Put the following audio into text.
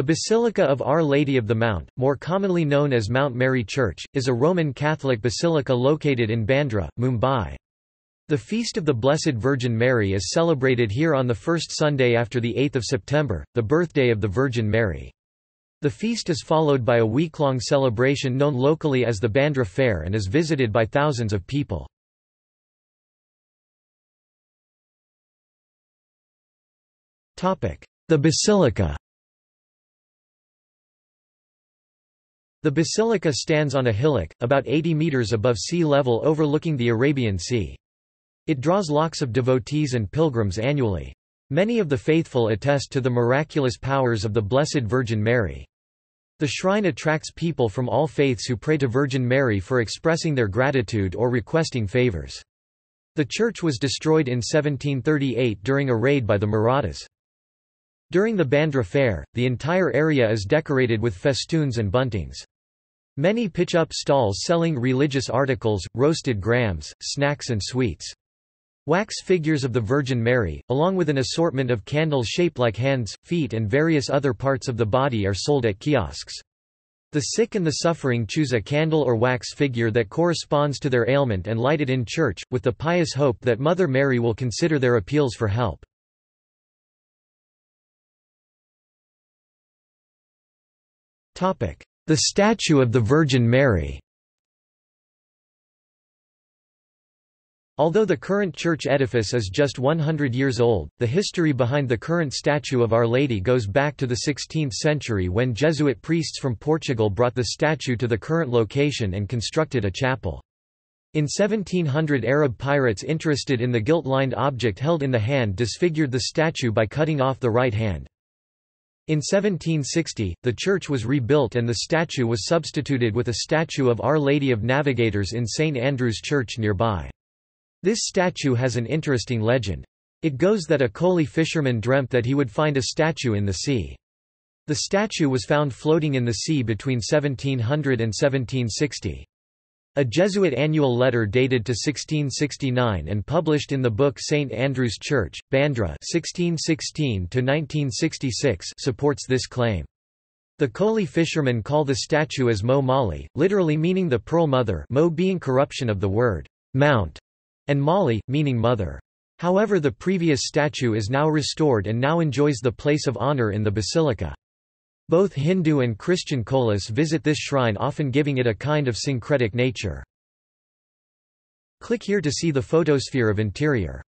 The Basilica of Our Lady of the Mount, more commonly known as Mount Mary Church, is a Roman Catholic basilica located in Bandra, Mumbai. The Feast of the Blessed Virgin Mary is celebrated here on the first Sunday after the 8th of September, the birthday of the Virgin Mary. The feast is followed by a week-long celebration known locally as the Bandra Fair and is visited by thousands of people. The Basilica The basilica stands on a hillock, about 80 metres above sea level overlooking the Arabian Sea. It draws lakhs of devotees and pilgrims annually. Many of the faithful attest to the miraculous powers of the Blessed Virgin Mary. The shrine attracts people from all faiths who pray to Virgin Mary for expressing their gratitude or requesting favours. The church was destroyed in 1738 during a raid by the Marathas. During the Bandra Fair, the entire area is decorated with festoons and buntings. Many pitch up stalls selling religious articles, roasted grams, snacks and sweets. Wax figures of the Virgin Mary, along with an assortment of candles shaped like hands, feet and various other parts of the body are sold at kiosks. The sick and the suffering choose a candle or wax figure that corresponds to their ailment and light it in church, with the pious hope that Mother Mary will consider their appeals for help. The statue of the Virgin Mary Although the current church edifice is just 100 years old, the history behind the current statue of Our Lady goes back to the 16th century when Jesuit priests from Portugal brought the statue to the current location and constructed a chapel. In 1700 Arab pirates interested in the gilt-lined object held in the hand disfigured the statue by cutting off the right hand. In 1760, the church was rebuilt and the statue was substituted with a statue of Our Lady of Navigators in St Andrew's Church nearby. This statue has an interesting legend. It goes that a Koli fisherman dreamt that he would find a statue in the sea. The statue was found floating in the sea between 1700 and 1760. A Jesuit annual letter dated to 1669 and published in the book St. Andrew's Church, Bandra 1616 supports this claim. The Koli fishermen call the statue as Mo Mali, literally meaning the Pearl Mother Mo being corruption of the word mount, and Mali, meaning mother. However the previous statue is now restored and now enjoys the place of honor in the basilica. Both Hindu and Christian Kolis visit this shrine often giving it a kind of syncretic nature. Click here to see the photosphere of interior.